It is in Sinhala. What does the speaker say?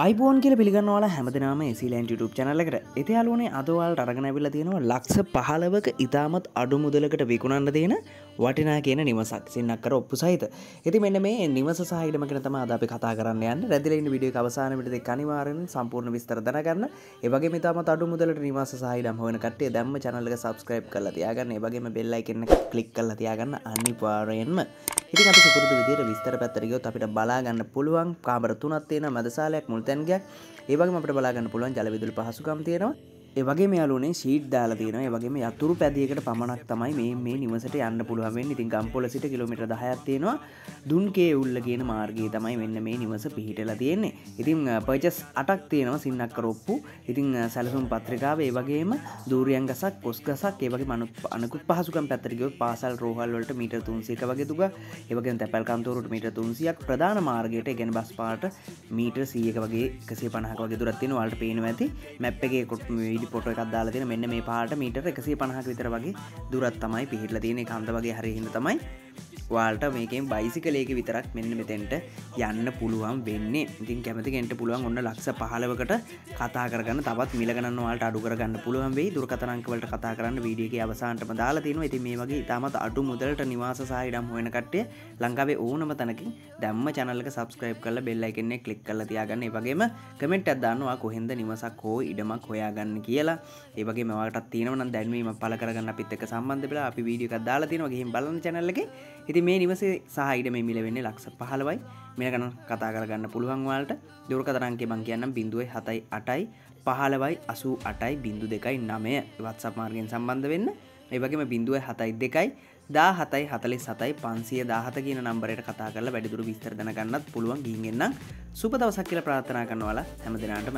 අයිබෝන් කියල පිළිගන්නවාල හැමදනාම සිලන් YouTube චනලකට එතියාලුවනේ අදවල් අරගනැවිල්ල තියෙනවා ලක්ෂ පහලවක ඉතාමත් අඩු මුදලකට විකුණන්න තියෙන වටිනා කියන නිවසක්. සින්නක් කර ඔප්පු සහිත. ඇති මෙන්න මේ නිවස සහිටමකන තම අද අපි කතා කරන්න යන්න. රැදිලෙන් විඩිය අවසානට කනිවාරෙන් සම්පූර්ණ විස්තර දනගන්න. ඒවගේ මතාම අඩු මුදලට නිවාස සහිටම් හොන කටේ දැම්ම චනලක සබස්ක්‍රයිප් කල තියාගන්න. ඒවගේම බෙල්ලයි කියන්න කලික් කල තියාගන්න අනිවාරයෙන්ම. ඉතින් අපි සුපුරුදු විදියට විස්තර පැත්තරියොත් අපිට බලාගන්න පුළුවන් කාබර තුනත් තියෙන මදසාලයක් මුල්තැන්ගයක් ඒවගේ අපට බලාගන්න පුළුවන් ජලවිදුල පහසුකම් තියෙනවා. ඒවගේ මෙයාලුනේ ශීට් දාලා තියෙන ඒවගේම යතුරු පැදියකට පමණක් තමයි මේ මේ නිවසට යන්න පුළුවන් ඉතින් ගම්පොල සිට කිලමිට දහයක් තියෙනවා. දුන්කේ උල්ල කියන මාර්ගයේ තමයි මෙන්න මේ නිවස පිහිටලා තියෙන්නේ. ඉතින් පචස් අටක් තියෙනවා සින්නක් කරොප්පු ඉතින් සැලසුම් පත්‍රිකාව ඒවගේම දූරියන් ගසක් පොස් ගසක් ඒවගේ මනු අනකුත් පහසුකම් පැත්තරගයොත් පාසල් රෝහල්වලට මීට තුන්සික වගේ දුක ඒවගෙන් තැපැල් කන්තවරුට මීට තුන්සියක් ප්‍රධාන මාර්ගයට ගෙන බස් පාට මීට සියක වගේ කසේ පනහක වගේ දුරත්තින වලට පේන ඇති. මැප් එකේ කොට් විඩි පොට එකක් දාලා තියෙන මෙන්න මේ පාට මීට එකසේ පණහක් විතර වගේ දුරත් තමයි පිහිටල තියෙන කන්ද වගේ හරිහින්න තමයි වාල්ට මේකෙන් බයිසිකලේක විතරක් මෙන්න මෙතෙන්ට යන්න පුළුවන් වෙන්න. ඉතින් කැමතිගෙන්ට පුළුවන් ඔන්න ලක්ෂ පහලවකට කතා කරගන්න. තවත් මිලගන්නවාට අඩු කරගන්න පුළුවන් වේ දුරකතනංකවලට කතා කරන්න වීඩියගේ අවසාන්ටම දාලා තියෙනවා. ඉති මේ වගේ ඉතාමත් අඩු මුදලට නිවාස සහිඩම් හොෙන කට්ටය ලංකාවේ ඕනම තනකින් දැම්ම චනලක සබස්ක්‍රයිප් කල බෙල්ලයි කෙන්නේ කලික් කල තියාගන්න. වගේම කමෙන්ට් අදන්නවා කොහෙද නිවසක් හෝ ඉඩමක් හොයාගන්න කියලා. ඒවගේ මවට තියනවන දැන්වීම පල කරගන්න පිත්තක සම්බන්ධ බලා අපි වීඩියක දාලා තිනවා ගහිම් බලන්න චනල්ලගේ ඉති මේ නිවසේ සහහිට මේ මිල වෙන්නේ ලක්ෂ පහලවයි මේ ගන කතා කරගන්න පුළුවන්වාලට දුරකතරන්ගේ බං කියන්නම් බිඳුවයි හතයි අටයි. පහලවයි අසූ අටයි බිඳු දෙකයි නමය වත්සප මාර්ගෙන් සම්බන්ධ වෙන්න. ඒවගේම බිඳුව හතයි දෙකයි. දා හතයි හතලි සතයි පන්සිය දාහත කියන නම්බරයට කතා කරලා වැඩිදුර විස්තරදන ගන්නත් පුළුවන් ගින්ගෙන්න්න සුප දවසක් කියල ප්‍රාථනා කරනවාලා හැම දෙනාටම.